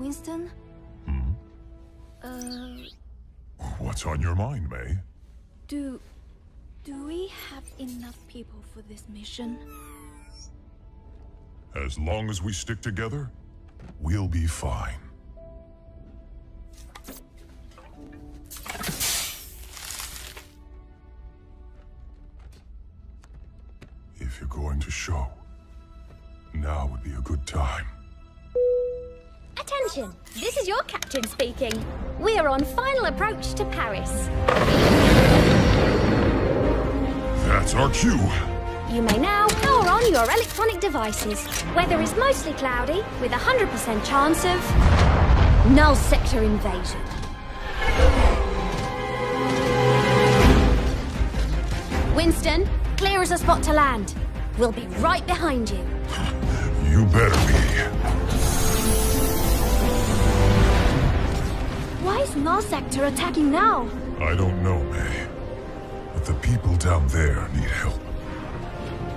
Winston? Hmm? Uh, What's on your mind, Mei? do... Do we have enough people for this mission? As long as we stick together, we'll be fine. If you're going to show, now would be a good time. Attention! This is your captain speaking. We are on final approach to Paris. That's our cue. You may now power on your electronic devices. Weather is mostly cloudy, with a 100% chance of null sector invasion. Winston, clear as a spot to land. We'll be right behind you. You better be. Sector attacking now? I don't know, Mei. But the people down there need help.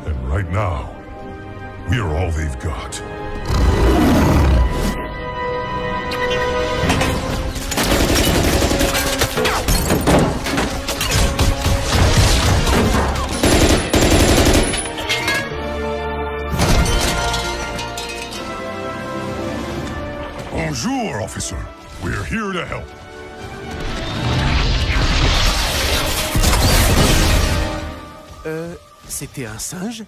And right now, we are all they've got. Bonjour, officer. We're here to help. Euh, c'était un singe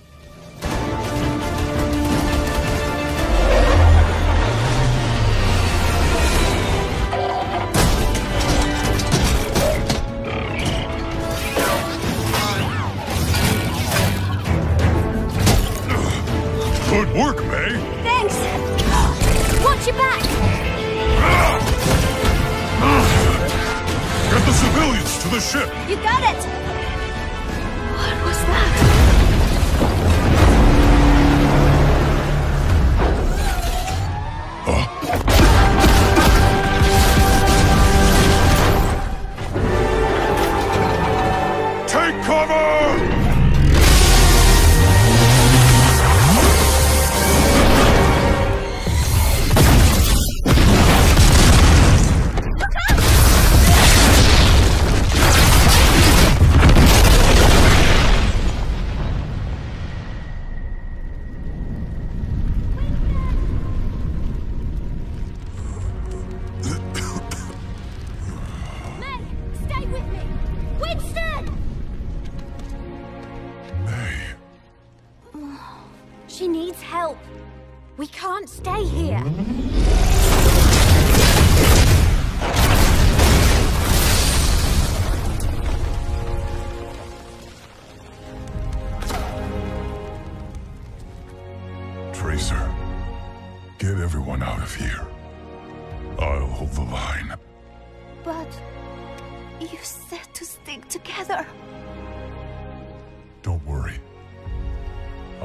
Good work, Mei. Thanks! Watch your back! Get the civilians to the ship. You got it! Take cover! She needs help. We can't stay here. Tracer, get everyone out of here. I'll hold the line. But... You said to stick together. Don't worry.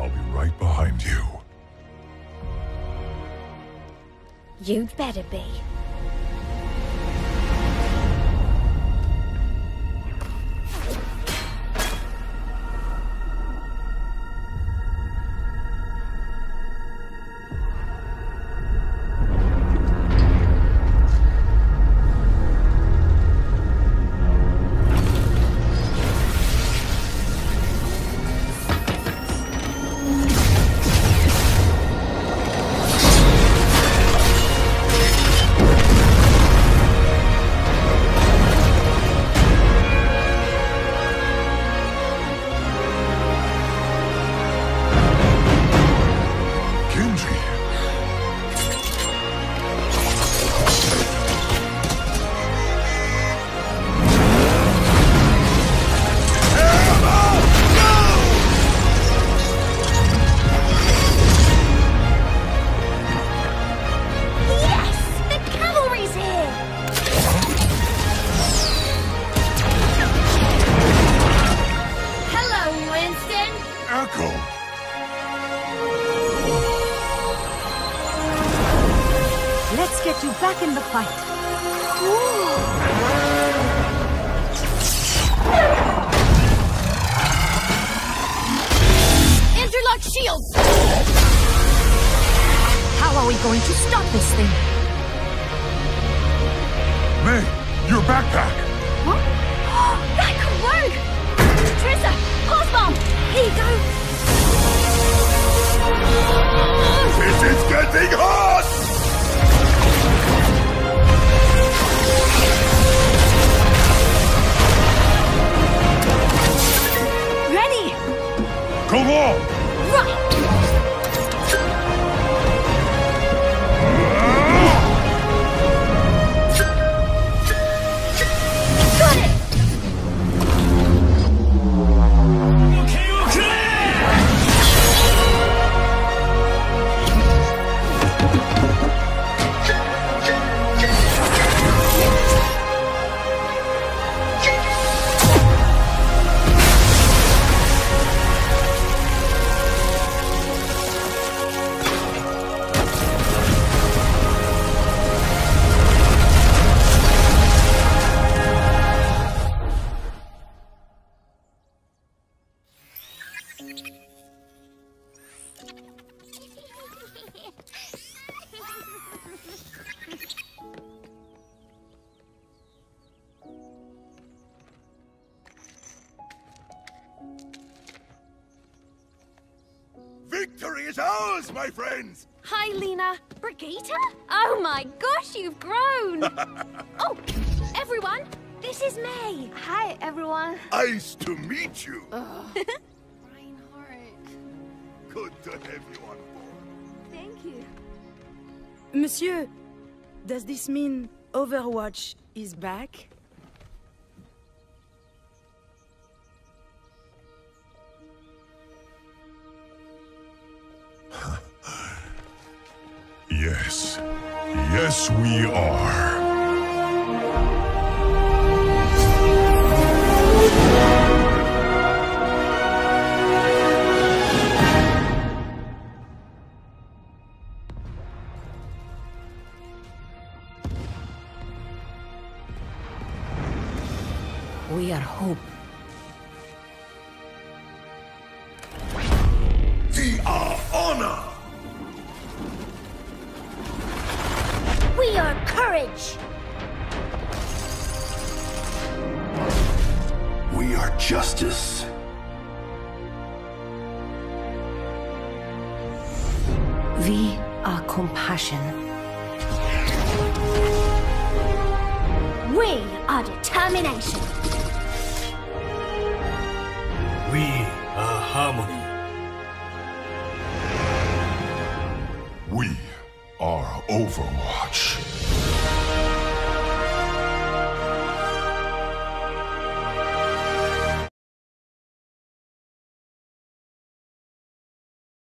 I'll be right behind you. You'd better be. the fight. Interlock shields! How are we going to stop this thing? Mei, your backpack! Huh? Right! Victory is ours, my friends! Hi, Lena. Brigitte? Oh my gosh, you've grown! oh, everyone, this is Mei. Hi, everyone. Nice to meet you! Reinhardt. Good to have you on board. Thank you. Monsieur, does this mean Overwatch is back? Yes, we are. Courage. We are justice. We are compassion. We are determination. We are harmony. We are Overwatch.